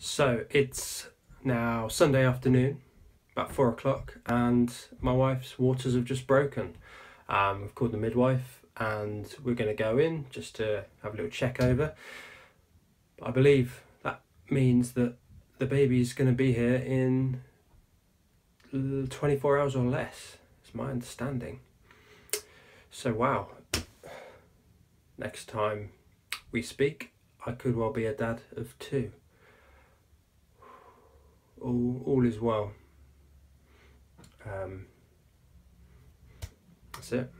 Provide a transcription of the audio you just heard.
So it's now Sunday afternoon, about four o'clock, and my wife's waters have just broken. Um, we've called the midwife, and we're going to go in just to have a little check over. I believe that means that the baby's going to be here in 24 hours or less. It's my understanding. So, wow. Next time we speak, I could well be a dad of two. All, all is well. Um, that's it.